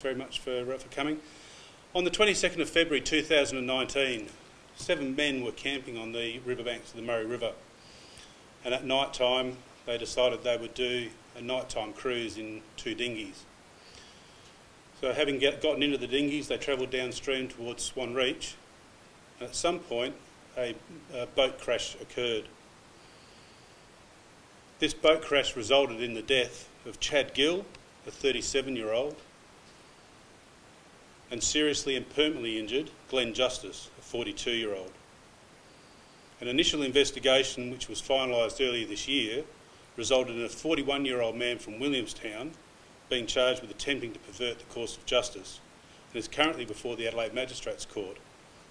very much for, uh, for coming. On the 22nd of February 2019, seven men were camping on the riverbanks of the Murray River. And at night time, they decided they would do a nighttime cruise in two dinghies. So having get, gotten into the dinghies, they travelled downstream towards Swan Reach. And at some point, a, a boat crash occurred. This boat crash resulted in the death of Chad Gill, a 37 year old, and seriously and permanently injured Glenn Justice, a 42 year old. An initial investigation, which was finalised earlier this year, resulted in a 41 year old man from Williamstown being charged with attempting to pervert the course of justice and is currently before the Adelaide Magistrates Court,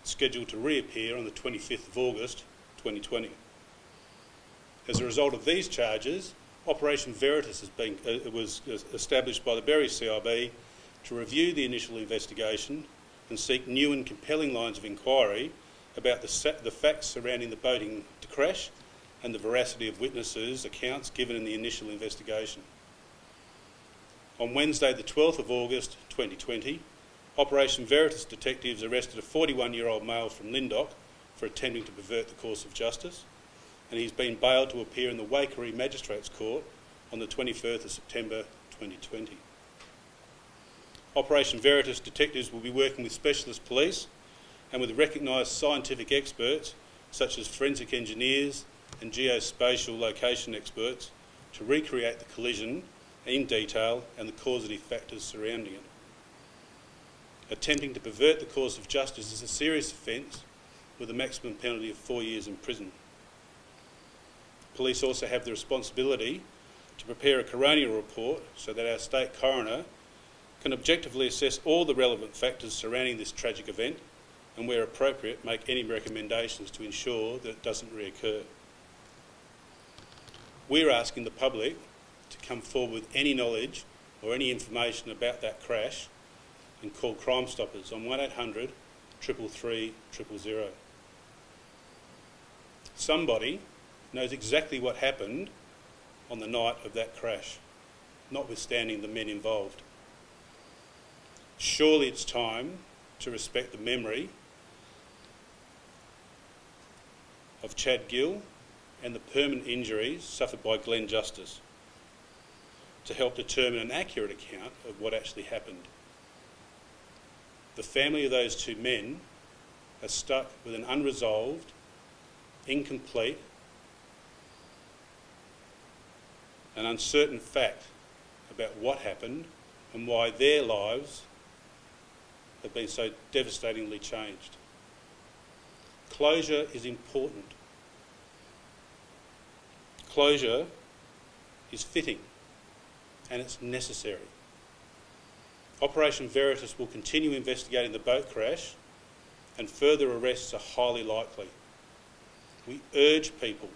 scheduled to reappear on the 25th of August 2020. As a result of these charges, Operation Veritas been, uh, was established by the Berri CIB to review the initial investigation and seek new and compelling lines of inquiry about the, the facts surrounding the boating to crash and the veracity of witnesses' accounts given in the initial investigation. On Wednesday, the 12th of August 2020, Operation Veritas detectives arrested a 41 year old male from Lyndoch for attempting to pervert the course of justice, and he's been bailed to appear in the Waikerie Magistrates Court on the 21st of September 2020. Operation Veritas detectives will be working with specialist police and with recognised scientific experts such as forensic engineers and geospatial location experts to recreate the collision in detail and the causative factors surrounding it. Attempting to pervert the course of justice is a serious offence with a maximum penalty of four years in prison. Police also have the responsibility to prepare a coronial report so that our state coroner can objectively assess all the relevant factors surrounding this tragic event and, where appropriate, make any recommendations to ensure that it doesn't reoccur. We're asking the public to come forward with any knowledge or any information about that crash and call Crime Stoppers on 1800 333 000. Somebody knows exactly what happened on the night of that crash, notwithstanding the men involved. Surely it's time to respect the memory of Chad Gill and the permanent injuries suffered by Glenn Justice to help determine an accurate account of what actually happened. The family of those two men are stuck with an unresolved, incomplete, and uncertain fact about what happened and why their lives have been so devastatingly changed. Closure is important. Closure is fitting and it's necessary. Operation Veritas will continue investigating the boat crash and further arrests are highly likely. We urge people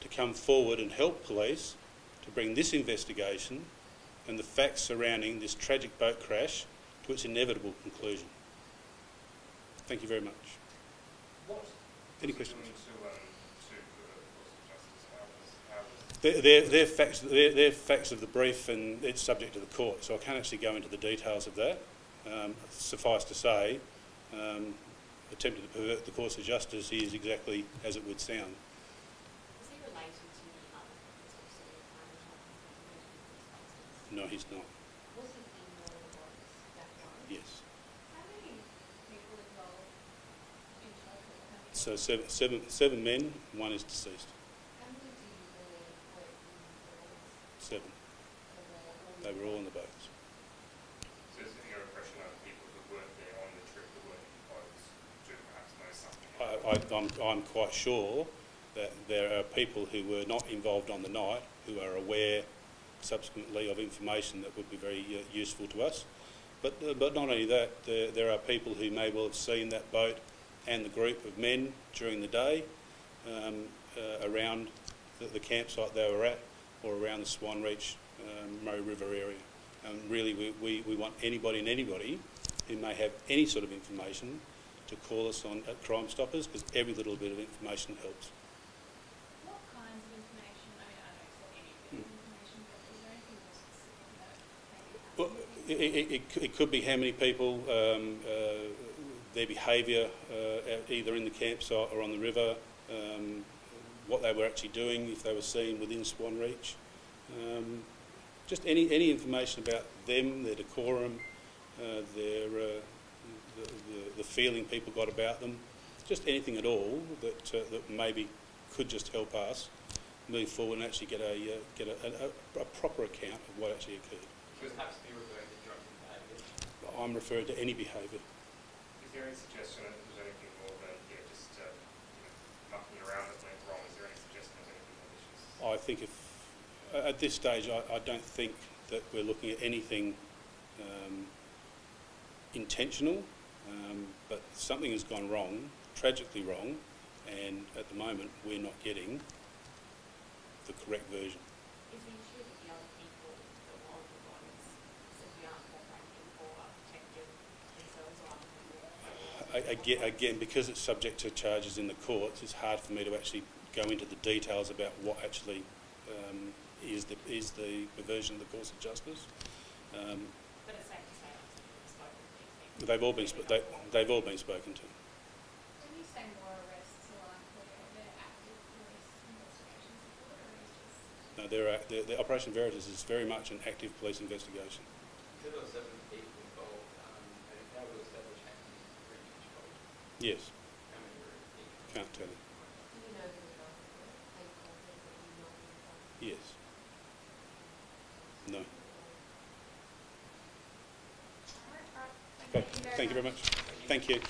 to come forward and help police to bring this investigation and the facts surrounding this tragic boat crash to its inevitable conclusion. Thank you very much. What Any questions? To, um, to they're, they're, they're, facts, they're, they're, facts of the brief and it's subject to the court, so I can't actually go into the details of that. Um, suffice to say, um, attempting to pervert the course of justice is exactly as it would sound. Is he related to the other sort No, he's not. Was he in your box background? Yes. How many people involved in total? How many, So seven, seven, seven men, one is deceased. how many do you believe were in the boats? Seven. They were all in the boats. So is it your impression of people who weren't there on the trip who weren't in boats do perhaps know something? I, I, I'm, I'm quite sure that there are people who were not involved on the night who are aware subsequently of information that would be very uh, useful to us. But, uh, but not only that, there, there are people who may well have seen that boat and the group of men during the day um, uh, around the, the, campsite they were at or around the Swan Reach, um, Murray River area. And really, we, we, we want anybody and anybody who may have any sort of information to call us on at Crime Stoppers because every little bit of information helps. What kinds of information, I mean, I know it's not any of the information, but is there anything more specific that maybe Well, happened? It, it, it, could be how many people, um, uh, their behaviour, uh, either in the campsite or on the river, um, what they were actually doing, if they were seen within Swan Reach. Um, just any, any information about them, their decorum, uh, their, uh, the, the, the feeling people got about them, just anything at all that, uh, that maybe could just help us move forward and actually get a, uh, get a, a, a proper account of what actually occurred. She was happy to be referring. I'm referring to any behaviour. Is there any suggestion that there's anything more than, you know, just, uh, you know, mucking around that went wrong? Is there any suggestion of anything malicious? I think if, at this stage, I, I don't think that we're looking at anything um, intentional, um, but something has gone wrong, tragically wrong, and at the moment we're not getting the correct version. Is the issue that the other people that were on the ones simply aren't cooperating or are protecting themselves or other people? I- Again, again, because it's subject to charges in the courts, it's hard for me to actually go into the details about what actually um, is the is the perversion of the course of justice. Um, But it's safe to say I've spoken to these people. they've all been they, they've all been spoken to. When you say more arrests are likely, are there active police investigations afoot, or is just? No, there are, the, the Operation Veritas is very much an active police investigation. That you're not involved? Yes. No. All right, all right. Okay, thank you very much. Thank you.